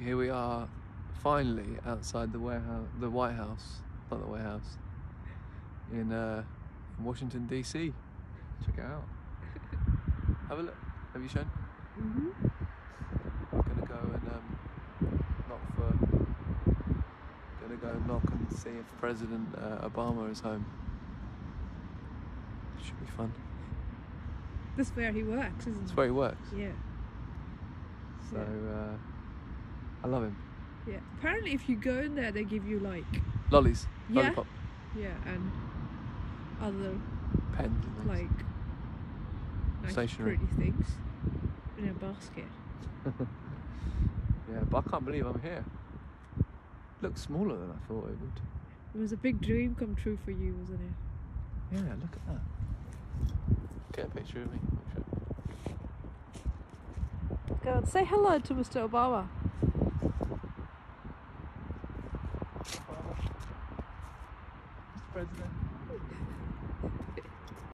here we are, finally outside the warehouse, the White House, not the White House, in uh, Washington DC. Check it out. Have a look. Have you shown? Mm-hmm. We're gonna go and um, knock for. Gonna go knock and see if President uh, Obama is home. Should be fun. That's where he works, isn't It's it? where he works. Yeah. So Yeah. uh, I love him. Yeah. Apparently, if you go in there, they give you like Lollies, Yeah. lollipop, yeah, and other pens, and like nice Stationery. pretty things in a basket. Yeah, but I can't believe I'm here. Looks smaller than I thought it would. It was a big dream come true for you, wasn't it? Yeah, look at that. Get a picture of me. Sure. Go and say hello to Mr. Obama. President.